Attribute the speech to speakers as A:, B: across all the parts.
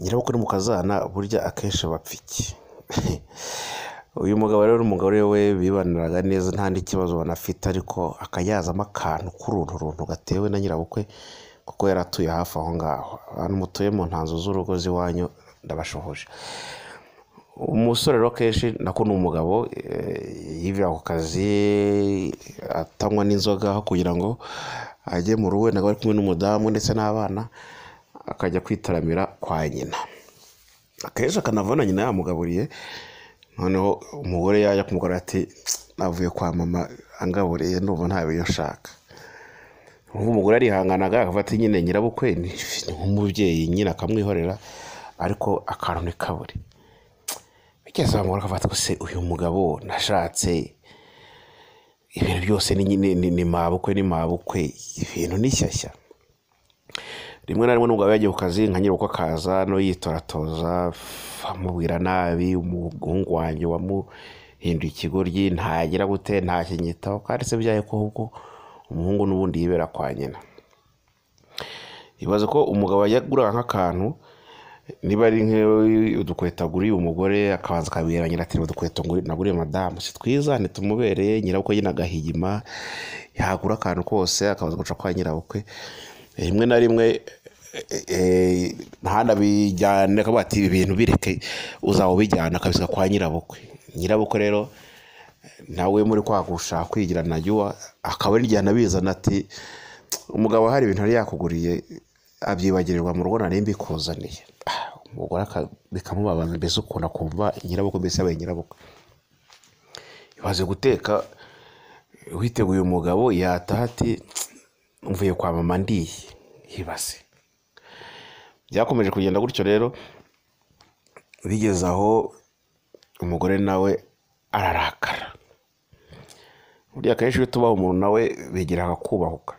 A: nyirabukwe n'umukazana burya akenshi bapfa iki uyu mugabo rero n'umugore we bibaniraga neza nta n'ikibazo banafite ariko akayazamo akantu k'uruntu runtu gatewe na nyirabukwe kuko yari atuye hafi aho ngaho. Abantu mutuye mu ntanzu z'urugo z'iwanyu ndabashohoje. Umusore rero kenshi nako ni umugabo eh, yivira ku kazi atanywa n'inzoga kugira ngo ajye mu rugo wenda ari kumwe n'umudamu ndetse n'abana. Akajya kwitaramira kwa nyina. Akenshi akanava na nyina yamugaburiye noneho umugore yajya kumugora ati navuye kwa mama angaburiye ndumva nta bintu nshaka ubwo umugore arihanganaga akavuga ati nyine nyirabukwe ni ni nk'umubyeyi nyine akamwihorera. Ariko akantu ntikabure bigeze aho umugore akavuga ati "Ese uyu mugabo nashatse ibintu byose ni ni, ni mabukwe ni mabukwe ibintu ni shyashya. Rimwe na rimwe n'umugabo yagiye ku kazi nka nyirabukwe akaza no yitoratoza amubwira nabi umuhungu wanjye wamuhinduye ikigoryi ntagira gute ntakinyitaho kandi se byaye ko ahubwo umuhungu n'ubundi yibera kwa nyina. Ibaze ko umugabo yagura nk'akantu niba ari nk'udukweto aguriye umugore akabanza akabwira nyina ati udukweto naguriye madamu. Si twiza ntitumubereye nyirabukwe nyine agahigima yagura akantu kose akabanza guca kwa nyirabukwe. Rimwe na rimwe ntanabijyane akavuga ati ibi bintu bireke uzaba ubijyana akabisiga kwa nyirabukwe. Nyirabukwe rero nawe muri kwa gushaka kwigira najya akaba ari igihe anabizana ati umugabo hari ibintu yari yakuguriye abyibagirirwa mu rugo nari mbikuzaniye. Ah, umugore bikamubabaza mbese ukuntu akumva nyirabukwe mbese yabaye nyirabukwe? Ibaze guteka witeguye umugabo yataha ati mvuye kwa mama ndiye yibase byakomeje kugenda gutyo rero bigeze aho umugore nawe ararakara. Burya akenshi iyo tubaha umuntu nawe bigira akakubahuka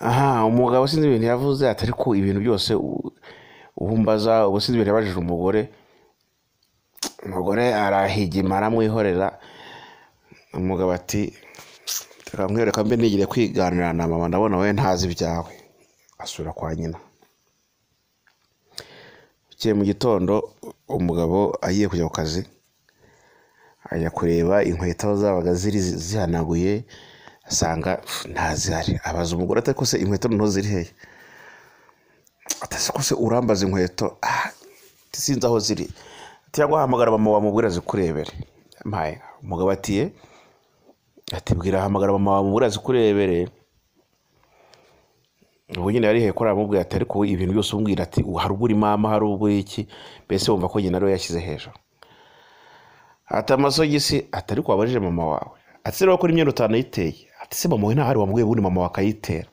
A: aha umugabo sinzi ibintu yavuze atari ko ibintu byose ubumbaza ubu sinzi ibintu yabajije umugore. Umugore arahigima aramwihorera. Umugabo ati reka nkwereka mbe nigire kwiganira na mama ndabona wowe ntazi ibyawe. Asubira kwa nyina. Bukeye mu gitondo umugabo agiye kujya ku kazi ajya kureba inkweto zabaga ziri zihanaguye asanga ntazihari. Abaza umugore ati ko se inkweto noneho ziri hehe atase ko se urambaza inkweto? Ah, sinzi aho ziri. Cyangwa hamagara mama wamubwira zikurebere umugabo atiye ati bwira hamagara mama wamubwira zikurebere ubu nyine yari ko aramubwira ati ariko ibintu byose umbwira ati hari ubwo uri mama hari iki? Mbese wumva ko nyina ari we yashyize hejuru. Ati amasogisi ati ariko wabajije mama wawe. Ati se ko imyenda utanayiteye? Ati se mama we ntahari wambwiye ubundi mama wakayitera.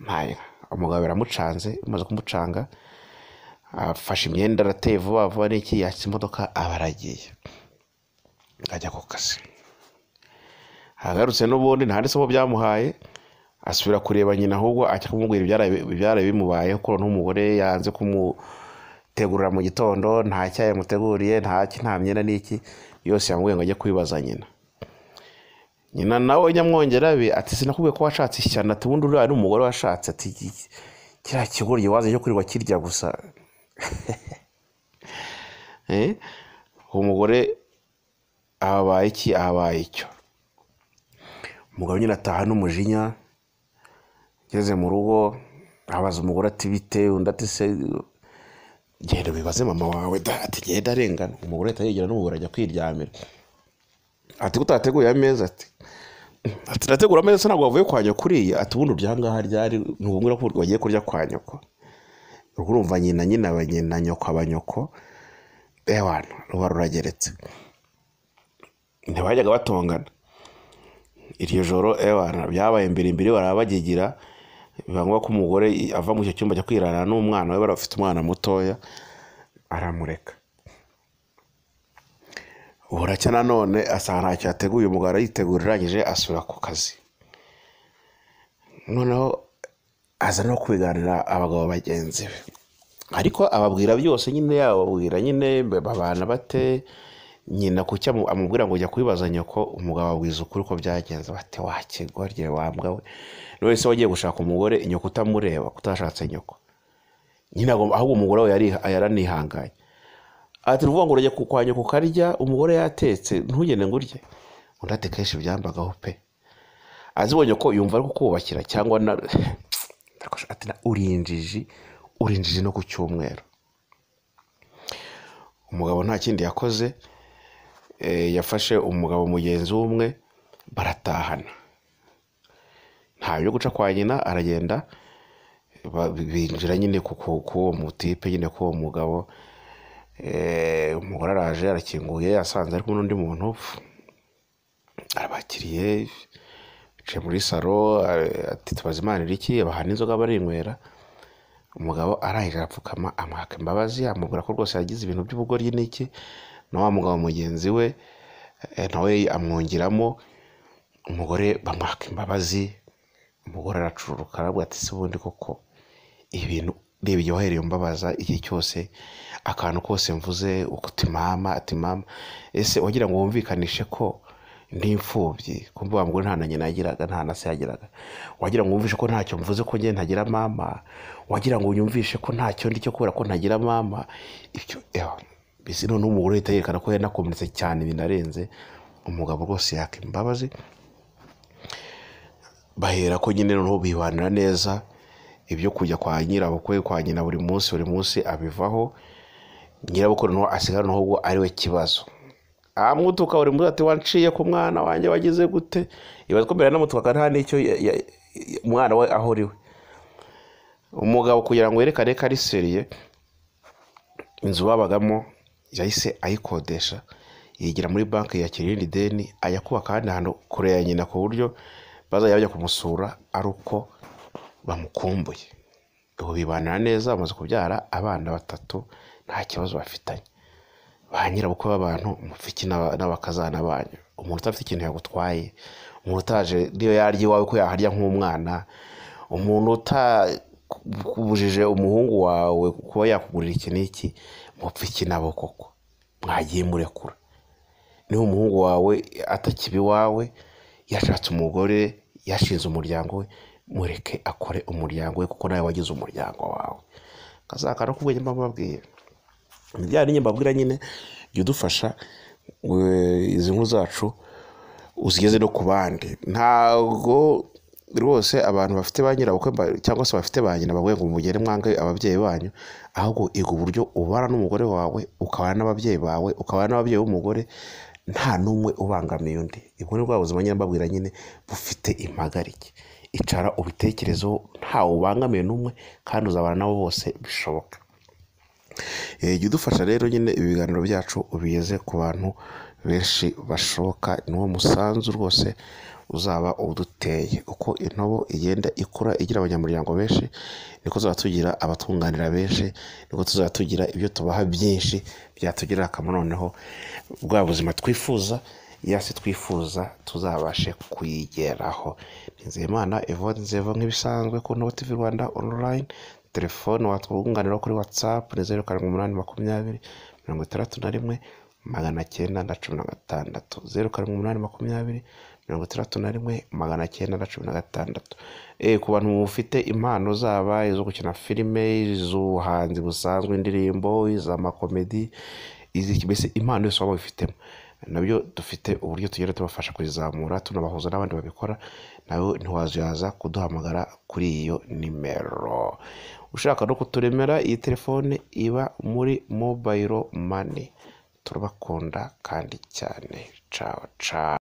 A: Mpaye umugabo biramucanze bimaze kumucanga afashe imyenda arateye vuba vuba n'iki yatse imodoka aba aragiye. Ajya ku kazi. Agarutse n'ubundi nta n'isomo byamuhaye asubira kureba nyina ahubwo ajya kumubwira ibyaraye bimubayeho ko n'umugore yanze kumutegurira mu gitondo nta cyayi yamuteguriye nta myenda n'iki yose yamubwiye ngo ajye kubibaza nyina. Nyina nawe nyamwongera be ati sinakubwiye ko washatse ishyano? Ati ubundi uriya umugore washatse. Ati "Iki- kiriya kigoryi waza cyo kwirirwa kirya gusa. Eh? uwo mugore abaye iki? Abaye icyo? Umugabo nyine ataha n'umujinya ageze mu rugo abaza umugore ati bite? Undi ati se genda wibaze mama wawe ati genda arengana. Umugore ahita yegera n'umugore ajya kwiryamira. Ati kutateguye ameza? Ati ati nategura ameza ntabwo wavuye kwa nyoko uriya. Ati ubundi urya ahangaha ryari? Ntubwira ko wagiye kurya kwa nyoko? Urumva nyina nyina aba nyina nyoko aba nyoko. Ewana ruba rurageretse. Ntibajyaga batongana. Iryo joro ewana byabaye mbere imbere baraba bagigira biba ngombwa ko umugore ava mu icyo cyumba ajya kwirana n'umwana we bari bafite umwana mutoya aramureka. Buracya nanone asanga ntacyo yateguye umugabo arayitegura arangije asubira ku kazi. Noneho aza no kubiganira abagabo bagenzi be. Ariko ababwira byose nyine yababwira nyine babana bate nyina kuki amu- amubwira ngo ujya kubibaza nyoko umugabo abwiza ukuri ko byagenze. Bate wakigorye wambwa we. None se wagiye gushaka umugore nyoko utamureba kutashatse nyoko agomba- ahubwo umugore we yaranihanganye. Ati ni ngo urajya kwa nyoko ukarya umugore yatetse ntugende ngo urye. Undi ati kenshi byambagaho pe. Azibonye ko yumva ari kukubakira cyangwa na ati na- uri injiji uri injiji no ku cyumweru. Umugabo nta kindi yakoze. Yafashe umugabo mugenzi w'umwe baratahana. Nta byo guca kwa nyina aragenda binjira nyine ku ku- k'uwo mutipe nyine k'uwo mugabo. Eh, umugore araje arakinguye asanze ari kumwe n'undi muntu arabakiriye bicaye muri salo eh, ati tubaze imana iki abaha n'inzoga barinywera. Umugabo arangije arapfukama amwaka imbabazi amubwira ko rwose yagize ibintu by'ubugoryi n'iki. Na wa mugabo mugenzi we eh, nawe amwongeramo umugore bamwaka imbabazi umugore aracururuka aravuga ati se ubundi koko ibintu reba igihe wahereye umbabaza igihe cyose akantu kose mvuze uti mama ati mama ese wagira ngo wumvikanishe ko ndi imfubyi? Kumva wa mugore nta na nyina yagiraga nta na se yagiraga. Wagira ngo wumvishe ko ntacyo mvuze ko njye ntagira mama. Wagira ngo unyumvishe ko ntacyo cyo kubera ko ntagira mama. Ibyo mbese noneho umugore ahita yerekana ko yanakomeretse cyane binarenze umugabo rwose yaka imbabazi. Bahera ko nyine noneho bibanira neza ibyo kujya kwa nyirabukwe kwa nyina buri munsi buri munsi abivaho. Nyirabukwe noneho asigara noneho ubwo ari we kibazo. Amutuka buri munsi ati wanciye ku mwana wanjye wagize gute? Ibaze ko mbere namutukaga nta n'icyo umwana we aho uri we umugabo kugira ngo yerekane ko ari seriye inzu babagamo yahise ayikodesha yigira muri banki yakira irindi deni ajya kubaka ahandi hantu kure ya nyina ku buryo bazajya bajya kumusura ari uko bamukumbuye. Ubu bibanira neza bamaze kubyara abana batatu nta kibazo bafitanye. Ba nyirabukwe b'abantu mufiki n'aba- n'abakazana banyu. Umuntu udafite ikintu yagutwaye umuntu utaje niyo yarya iwawe ko yaharya nk'umwana umuntu utakubujije umuhungu wawe kuba yakugurira iki n'iki mupfiki nabo koko. Mwagiye murekura. Niba umuhungu wawe atakiba iwawe yashatse umugore yashinze umuryango we mureke akore umuryango we kuko nawe wagize umuryango wawe. Kazakara ko ubwenge mba mbabwira ni bya bindi mbabwira nyine jya udufasha we- izi nkuru zacu uzigeze no ku bandi. Ntabwo rwose abantu bafite ba nyirabukwe cyangwa se bafite ba nyina bavuye ngo mugere mwange ababyeyi banyu ahubwo iga uburyo ubana n'umugore wawe ukabana n'ababyeyi bawe ukabana n'ababyeyi b'umugore nta n'umwe ubangamiye undi. Ubwo ni bwa buzima nyine mbabwira nyine bufite impagarike icara ubitekerezeho ntawe ubangamiye n'umwe kandi uzabana nabo bose bishoboka. Eh, jya udufasha rero nyine ibi biganiro byacu ubigeze ku bantu benshi bashoboka. Niwo musanzu rwose uzaba uduteye. Uko intobo igenda ikura igira abanyamuryango benshi niko tuzaba tugira abatunganira benshi niko tuzaba tugira ibyo tubaha byinshi byatugirira akamaro. Noneho bwa buzima twifuza yasi twifuza tuzabashe kuyigeraho. Nizeyimana evode nzeva nk'ibisanzwe ku ntobo tv rwanda online. Telefone watwunganira kuri watsapu ni zeru karindwi umunani makumyabiri mirongo itandatu na rimwe magana cyenda na cumi na gatandatu. Zeru karindwi umunani makumyabiri mirongo itandatu na rimwe magana cyenda na cumi na gatandatu. Eh, ku bantu mufite impano zaba izo gukina filime iz'ubuhanzi busanzwe indirimbo iz'amakomedi iz'iki mbese impano yose waba wifitemo. Nabyo dufite uburyo tugenda tubafasha kuzamura tunabahuza n'abandi babikora nawe ntiwazuyaza kuduhamagara kuri iyo nimero. Ushaka no kuturemera iyi telefone iba muri mobayiro mani turabakunda kandi cyane. Cawa cawa